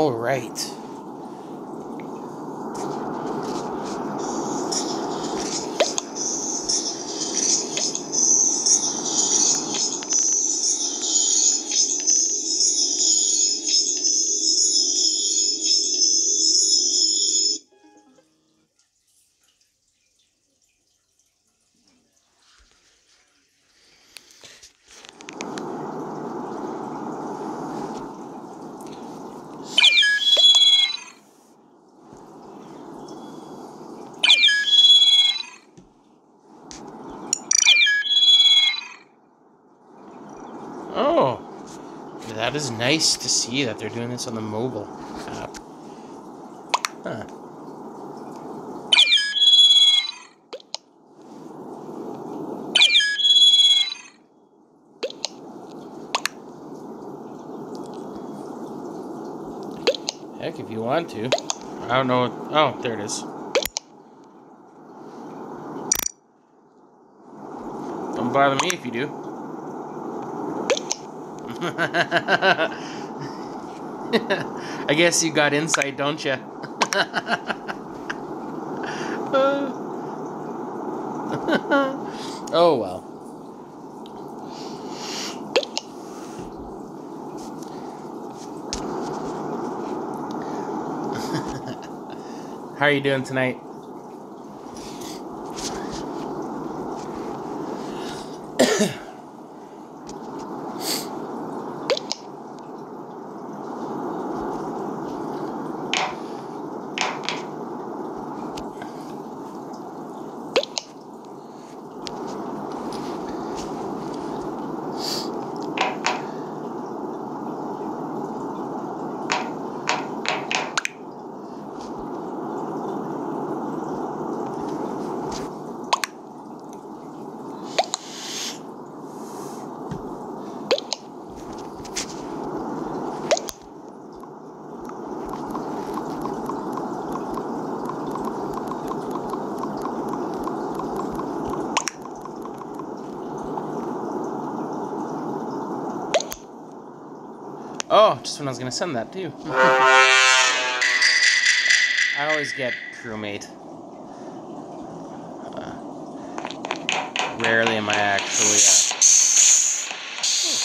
All right. That is nice to see that they're doing this on the mobile app. Huh. Heck, if you want to. I don't know. Oh, there it is. Don't bother me if you do. I guess you got insight, don't you? oh well. How are you doing tonight? Oh, just when I was gonna send that too. I always get crewmate. Uh, rarely am I actually. Uh... Oh,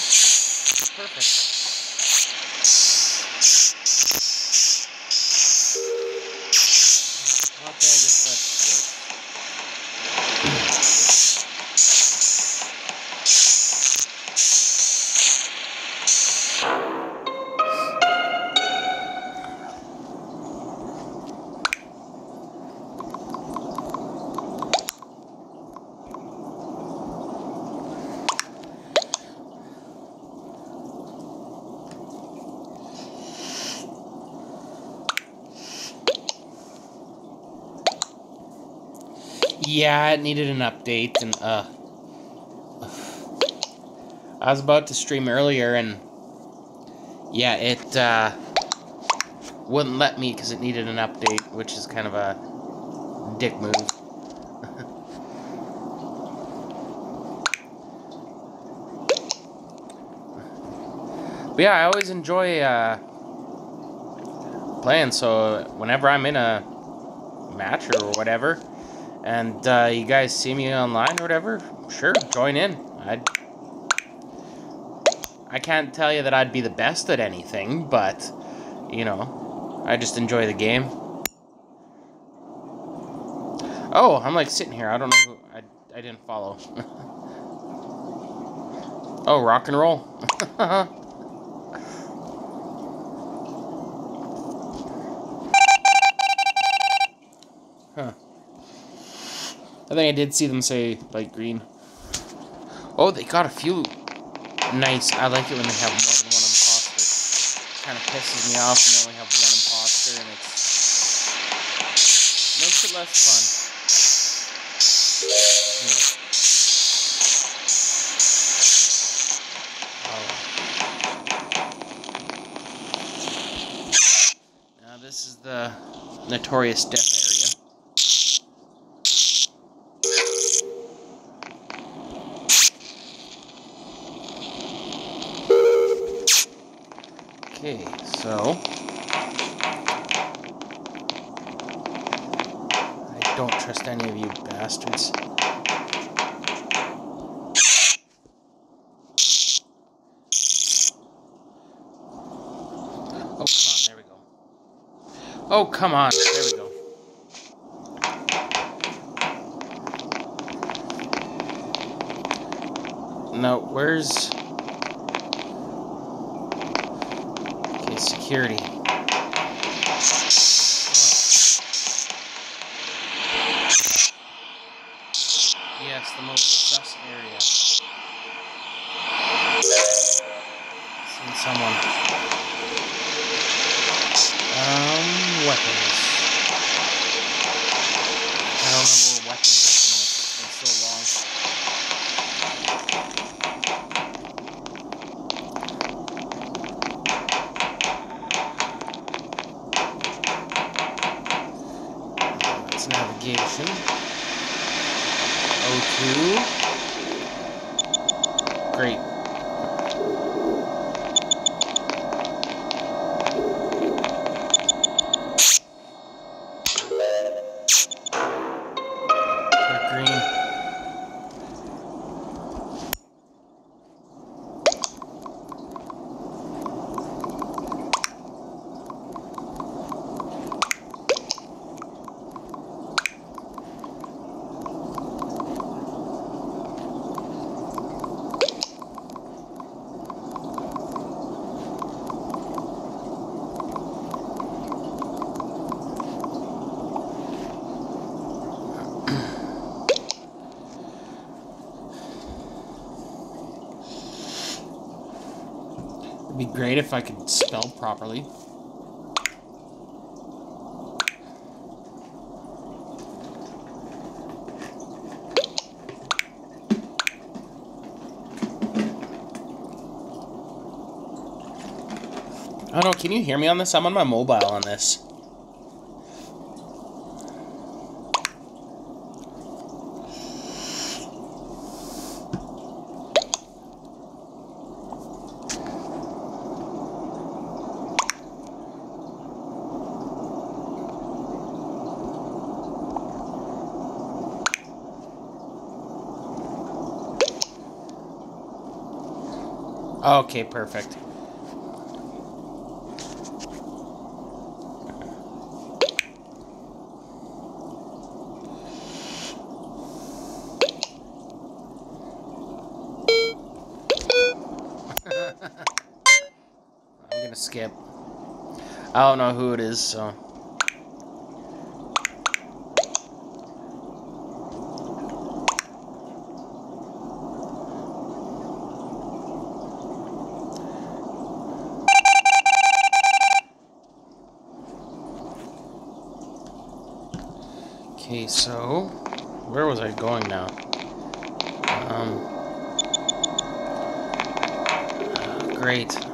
perfect. Yeah, it needed an update, and uh, I was about to stream earlier, and yeah, it uh, wouldn't let me because it needed an update, which is kind of a dick move. but yeah, I always enjoy uh, playing, so whenever I'm in a match or whatever, and uh, you guys see me online or whatever, sure, join in. I'd, I can't tell you that I'd be the best at anything, but, you know, I just enjoy the game. Oh, I'm like sitting here. I don't know who. I, I didn't follow. oh, rock and roll. I I did see them say light green. Oh, they got a few nice. I like it when they have more than one imposter. Kind of pisses me off when they only have one imposter, and it's makes it less fun. Hmm. Oh. Now this is the notorious death area. Okay, so... I don't trust any of you bastards. Oh, come on, there we go. Oh, come on, there we go. Now, where's... security. It'd be great if I could spell properly. Oh, I don't know, can you hear me on this? I'm on my mobile on this. Okay, perfect. I'm gonna skip. I don't know who it is, so. Okay, so where was I going now? Um, great.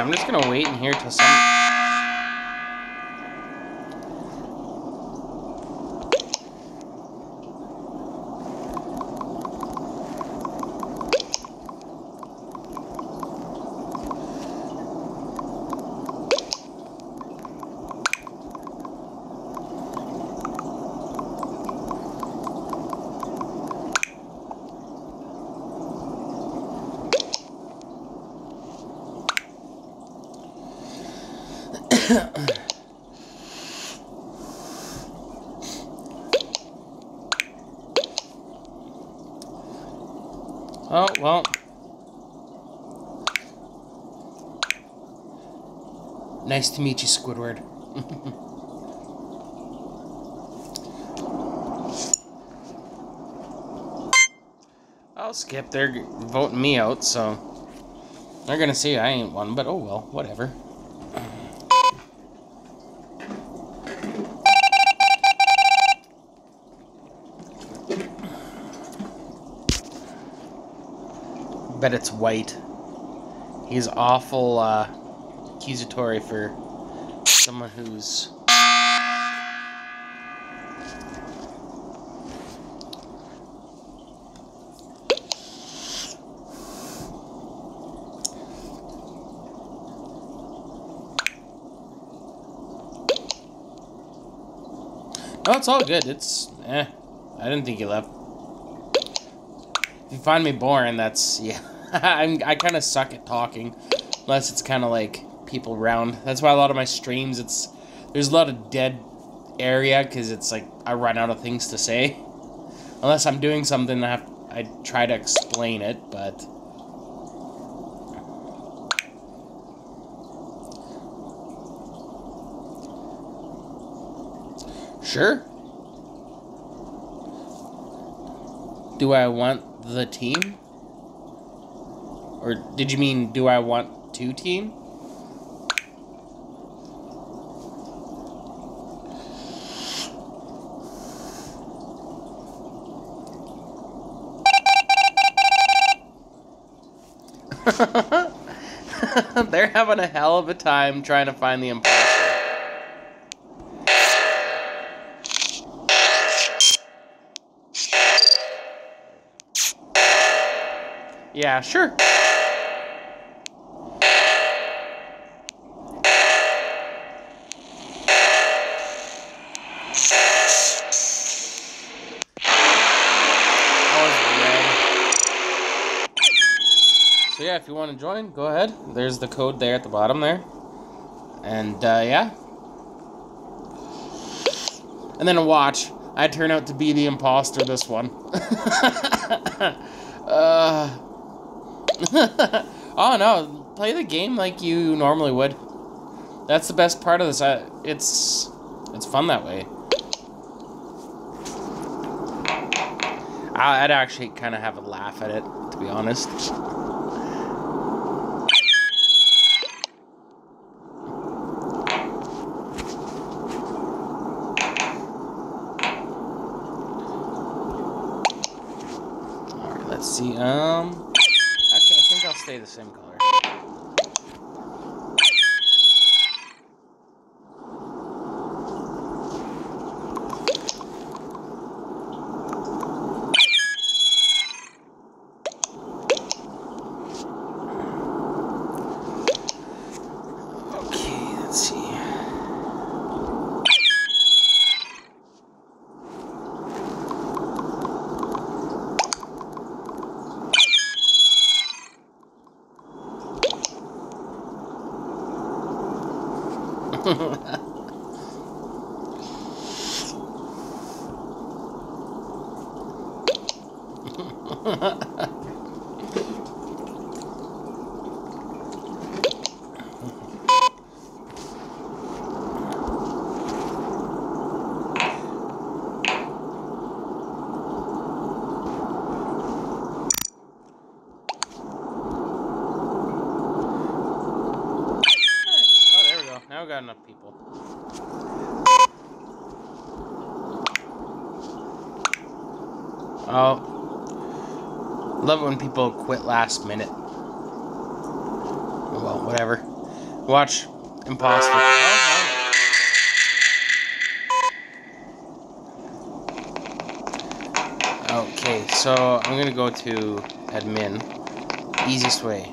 I'm just gonna wait in here till. Oh, well. Nice to meet you, Squidward. I'll skip. They're voting me out, so they're gonna say I ain't one. But oh well, whatever. Bet it's white. He's awful uh, accusatory for someone who's. No, it's all good. It's eh. I didn't think you left. If you find me boring, that's yeah. I'm I kind of suck at talking, unless it's kind of like people around. That's why a lot of my streams, it's there's a lot of dead area because it's like I run out of things to say. Unless I'm doing something, I have I try to explain it, but. Sure. Do I want the team? Or did you mean do I want two team? They're having a hell of a time trying to find the imposter. Yeah, sure. If you want to join, go ahead. There's the code there at the bottom there. And uh, yeah. And then watch. I turn out to be the imposter this one. uh, oh no, play the game like you normally would. That's the best part of this. I, it's it's fun that way. I'd actually kind of have a laugh at it, to be honest. Alright, let's see. Um, actually, I think I'll stay the same color. Okay, let's see. Oh, there we go. Now we got enough people. Oh. Love it when people quit last minute. Well, whatever. Watch. Imposter. Okay, so I'm gonna go to admin. Easiest way.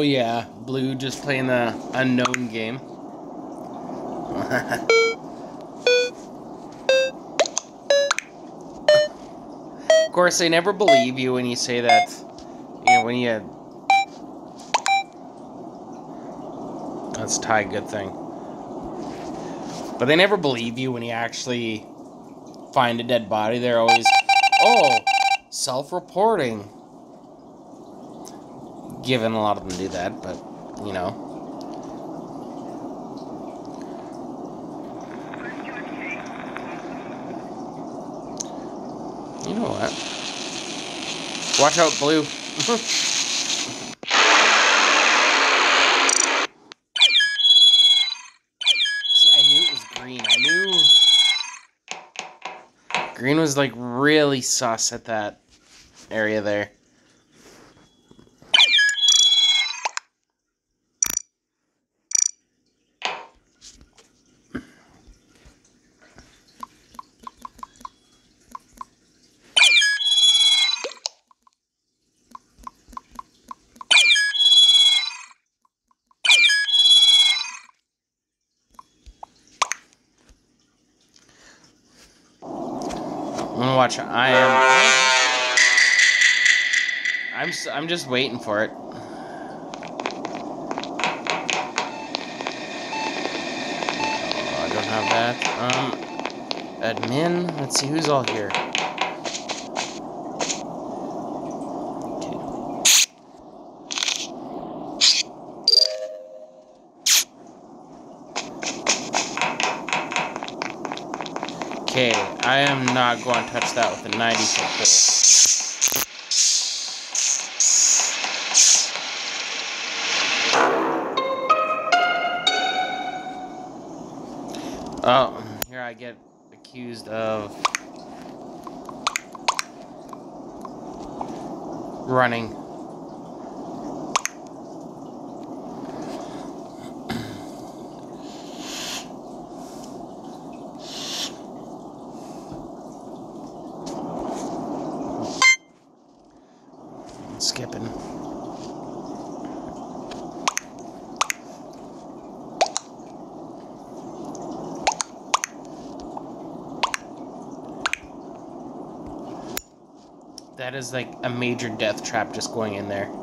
oh yeah, Blue just playing the unknown game. of course, they never believe you when you say that. You know, when you. That's Ty, good thing. But they never believe you when you actually find a dead body. They're always, oh, self reporting. Given a lot of them do that, but, you know. You know what? Watch out, Blue. See, I knew it was green. I knew green was like really sus at that area there. Watch. I am. I'm. I'm just waiting for it. Oh, I don't have that. Um, admin. Let's see who's all here. Okay, I am not going to touch that with a 90 foot pole. Oh, here I get accused of running. Skipping. That is like a major death trap just going in there.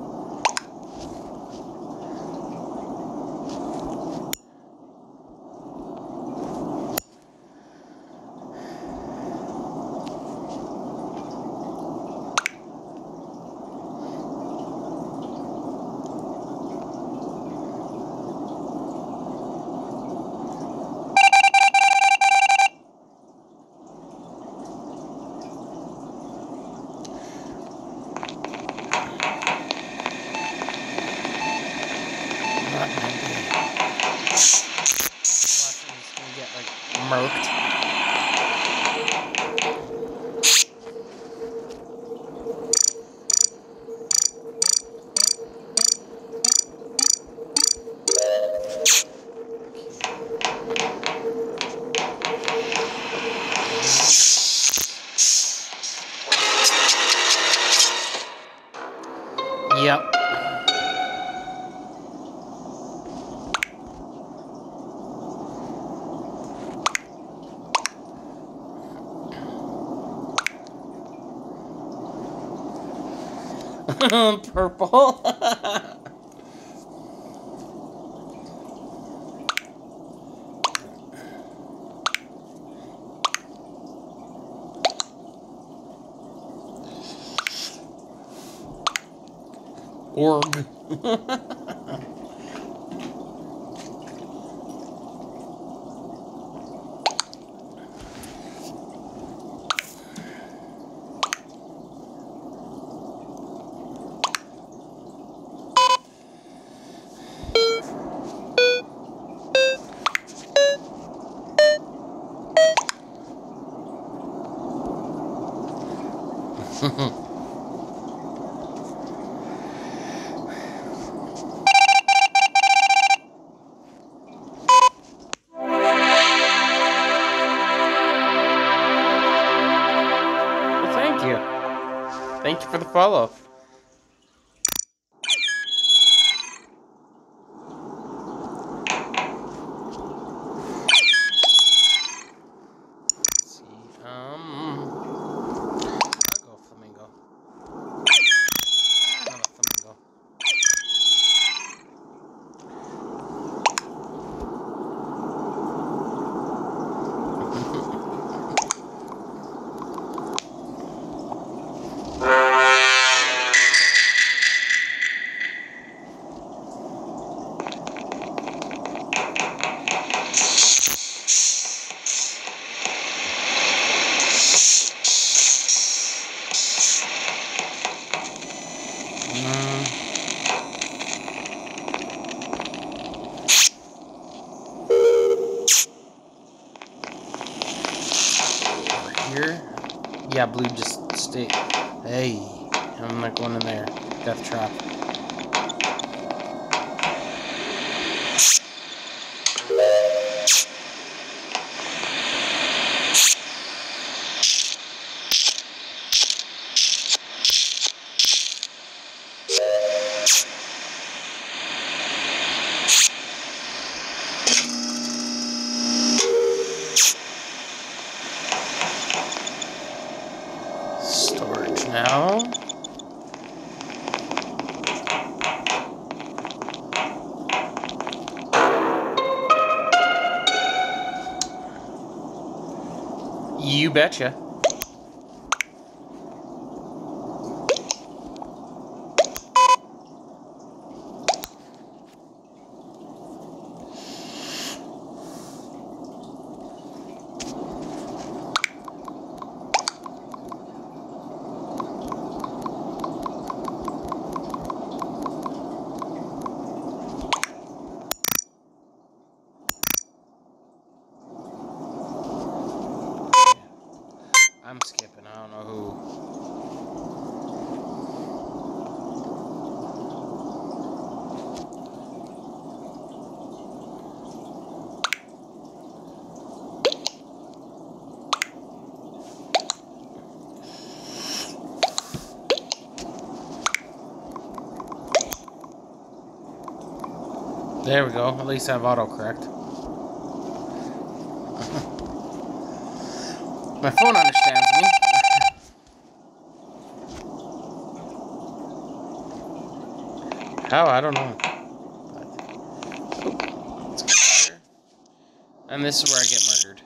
Purple. Org. follow. Yeah, blue just gotcha. There we go. At least I have autocorrect. My phone understands me. How? I don't know. And this is where I get murdered.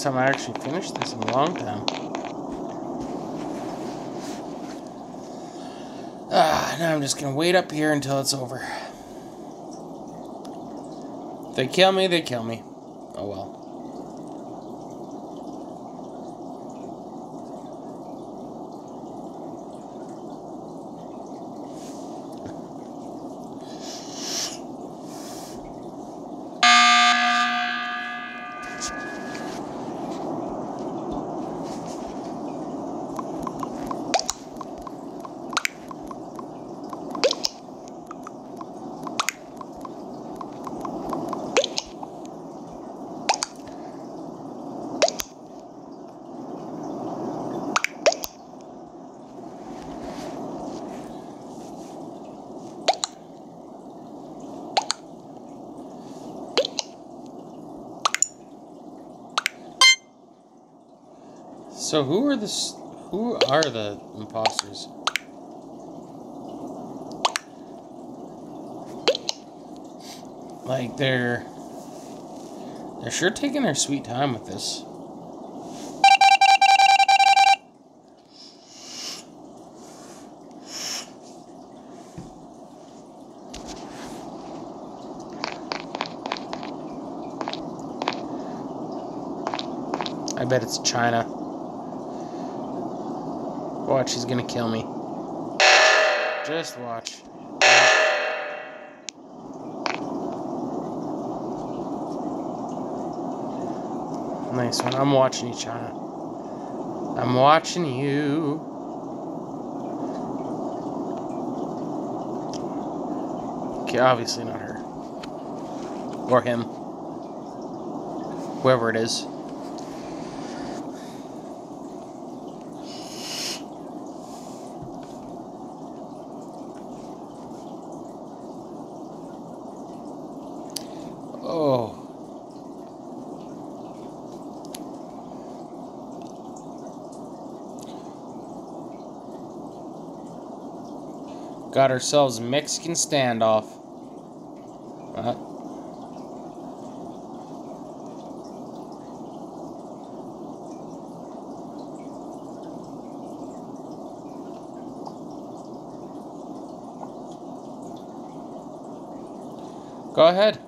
First time I actually finished this in a long time. Ah, now I'm just gonna wait up here until it's over. If they kill me, they kill me. Oh well. So who are the who are the imposters? Like they're they're sure taking their sweet time with this. I bet it's China. Watch, he's gonna kill me. Just watch. Nice one. I'm watching you, China. I'm watching you. Okay, obviously not her. Or him. Whoever it is. Oh. Got ourselves a Mexican standoff. Go ahead,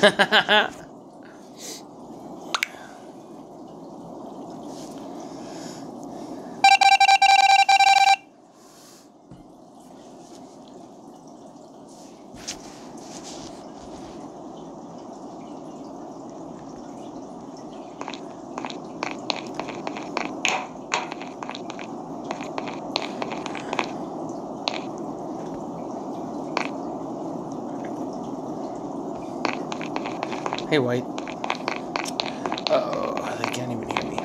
hey, White. Oh, they can't even hear me.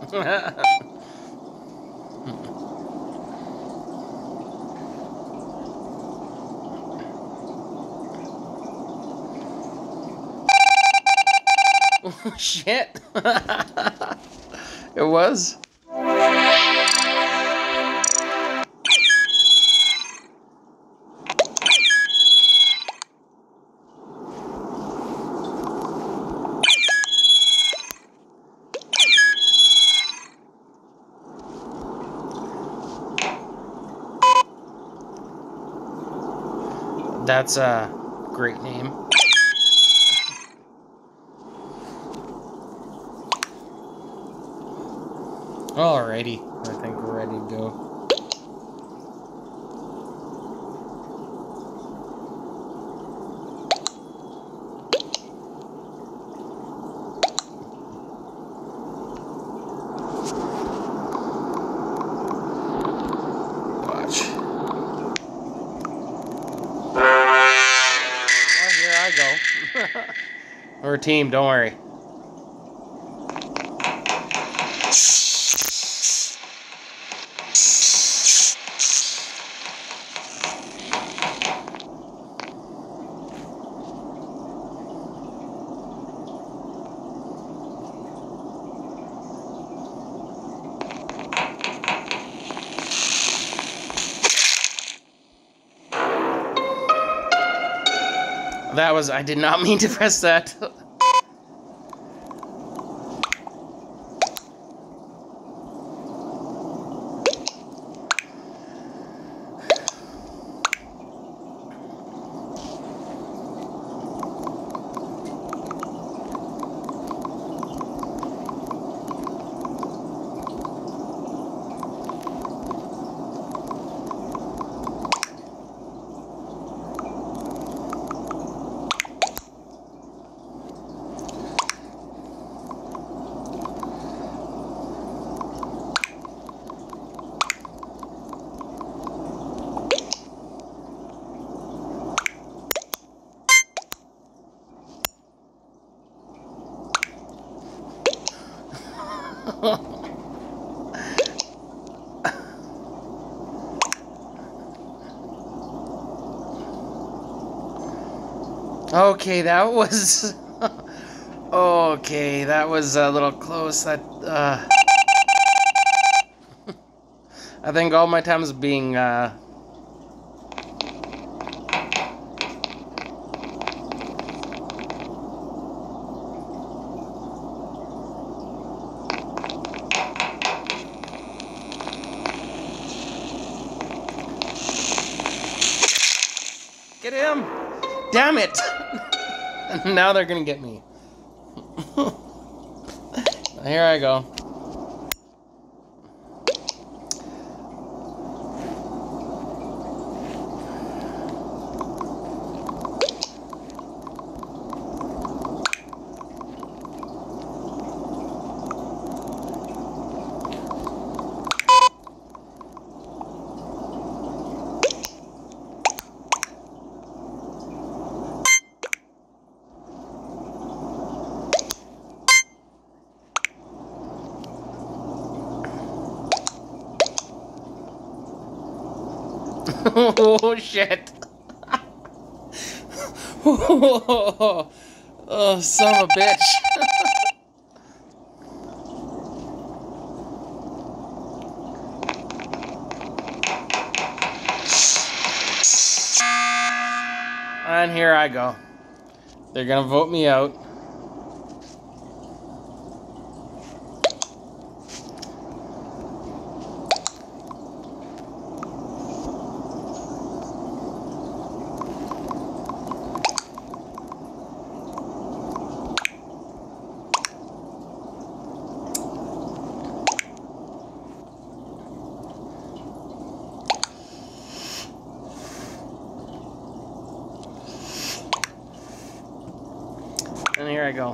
Oh, Oh, shit. it was? That's a great name. Alrighty, I think we're ready to go. Watch. Well, here I go. We're a team, don't worry. That was, I did not mean to press that. okay, that was. okay, that was a little close. That. Uh... I think all my times being. Uh... Get him! Damn it! Now they're gonna get me. Here I go. Oh shit. oh, son of a bitch. and here I go. They're gonna vote me out. And here I go.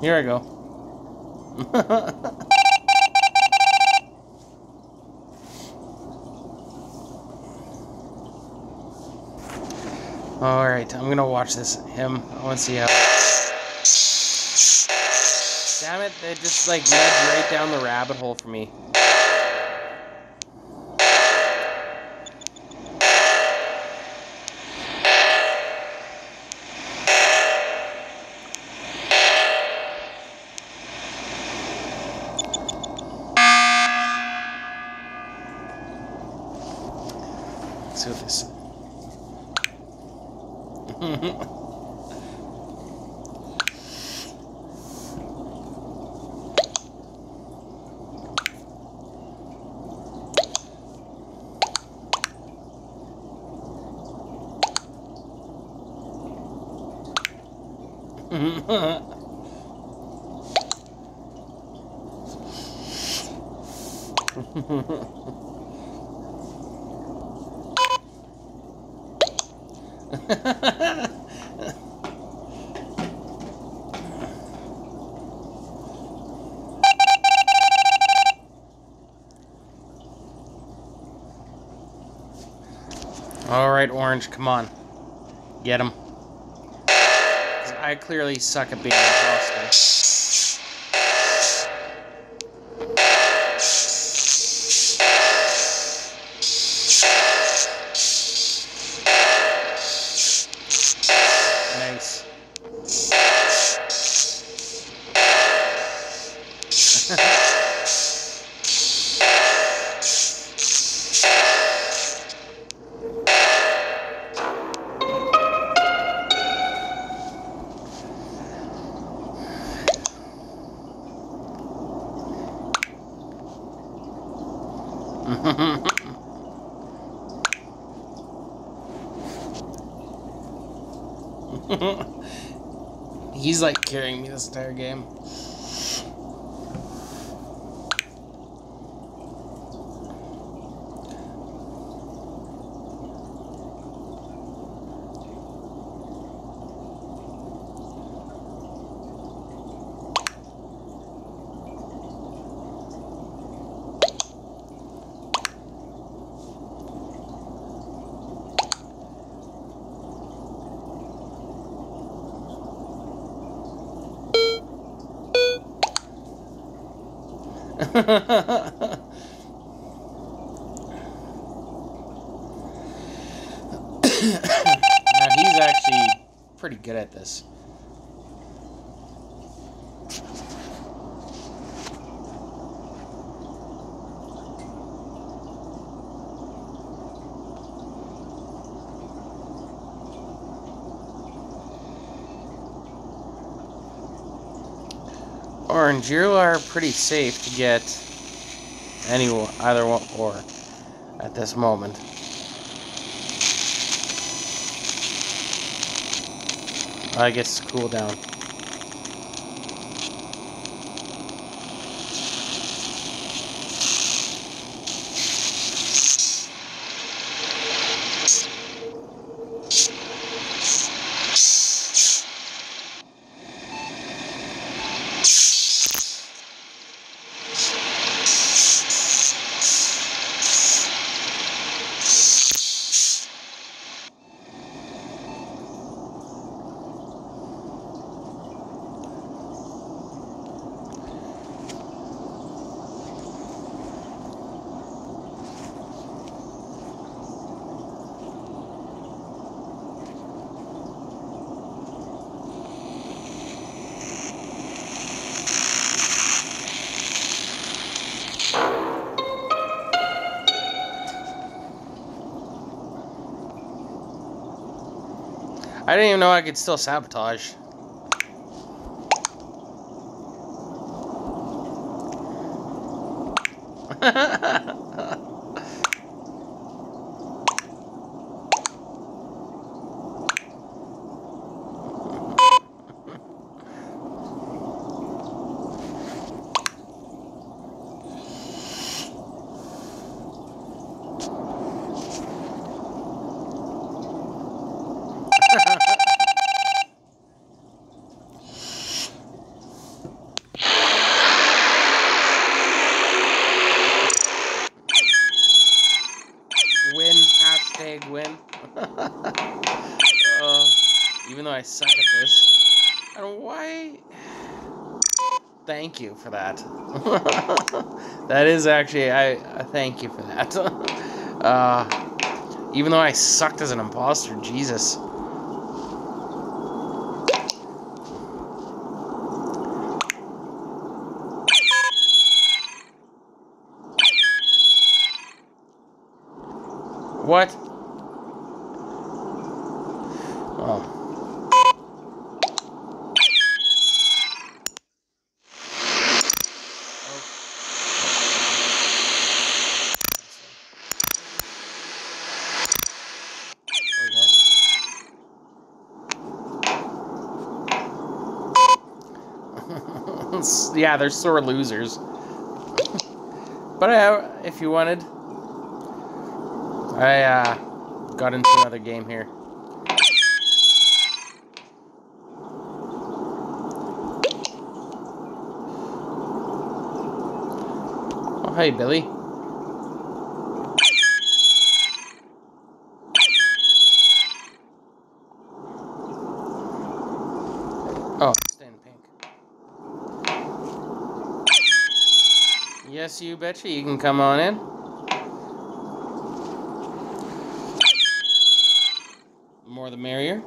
Here I go. All right, I'm gonna watch this him. I want to see how. Damn it! They just like led right down the rabbit hole for me. Let's see what this. All right, Orange, come on. Get him. I clearly suck at being an He's like carrying me this entire game. now he's actually pretty good at this. You are pretty safe to get any either one or at this moment. I guess cool down. Could still sabotage. win, hashtag win. uh, even though I suck at this. I why. Thank you for that. that is actually, I, I thank you for that. uh, even though I sucked as an imposter, Jesus. What? They're sore losers. but uh, if you wanted, I uh, got into another game here. Oh, hey, Billy. Oh, stay in pink. You betcha. You can come on in. more the merrier.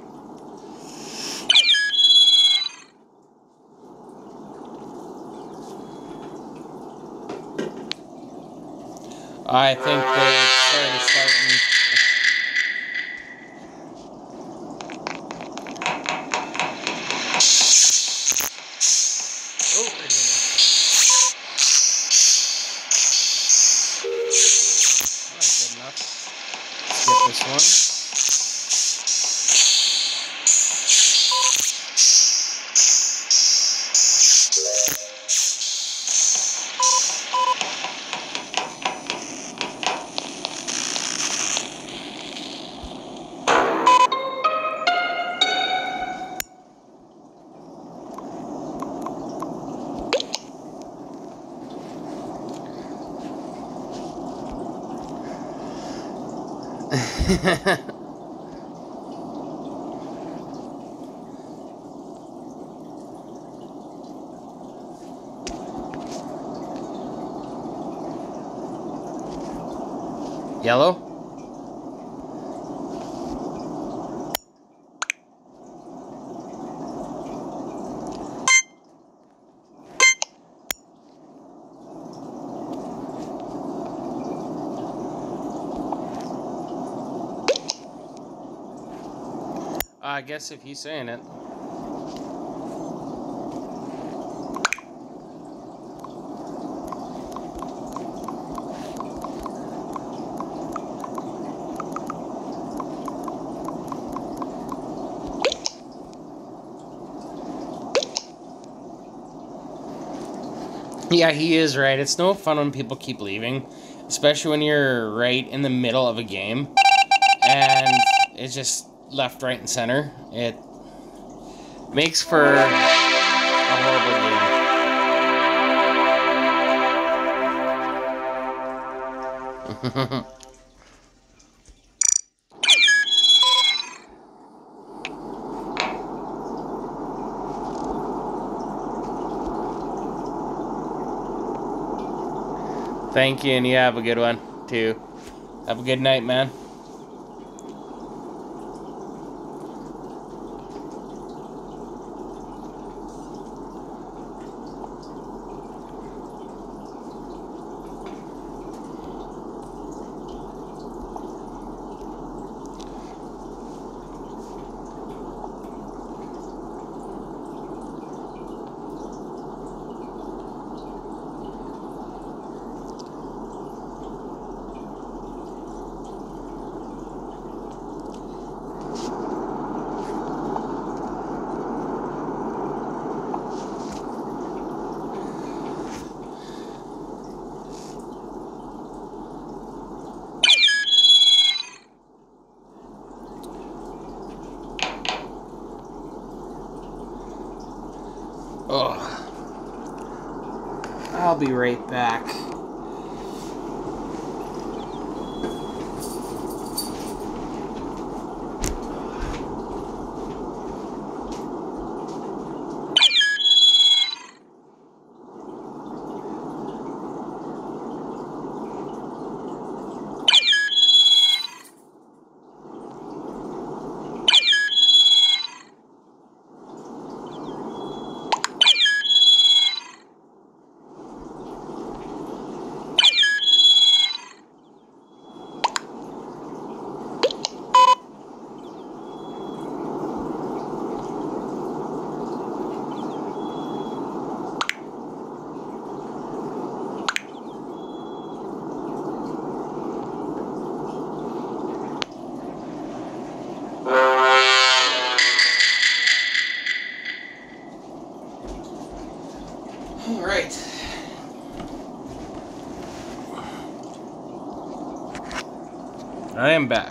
I think they're starting starting. Oh, I didn't. Alright, good enough. Skip this one. Yellow? I guess if he's saying it. Yeah, he is right. It's no fun when people keep leaving, especially when you're right in the middle of a game and it's just left, right, and center. It makes for a horrible game. Thank you, and you have a good one, too. Have a good night, man. I'll be right back. I am back.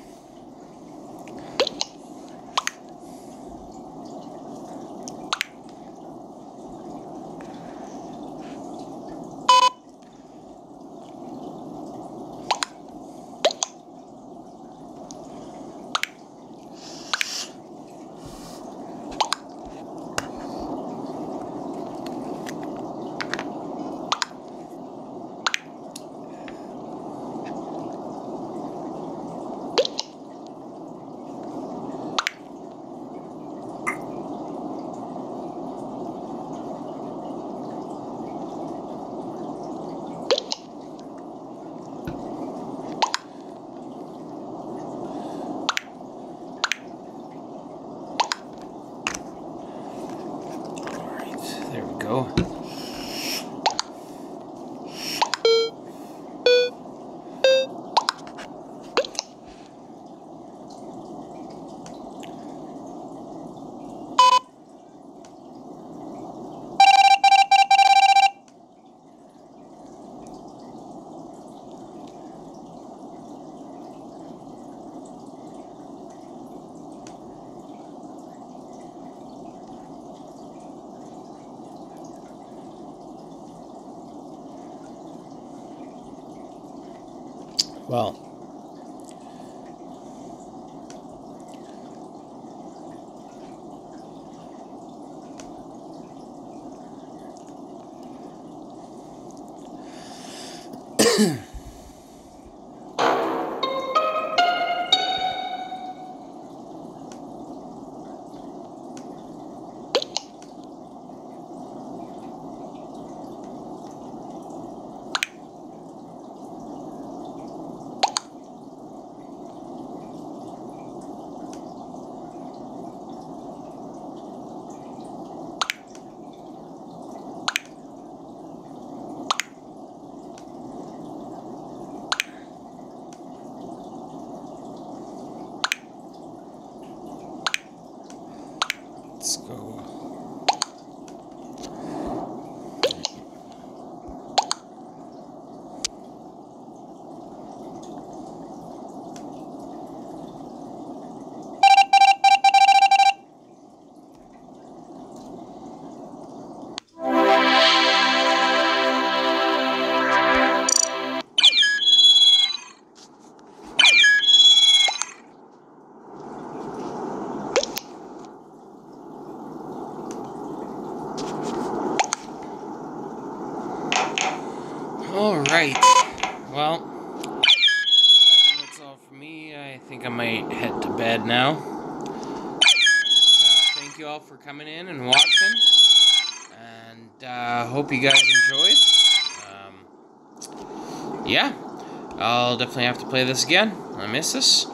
Well, right. Well, I think that's all for me. I think I might head to bed now. Uh, thank you all for coming in and watching, and uh, hope you guys enjoyed. Um, yeah, I'll definitely have to play this again. I miss this.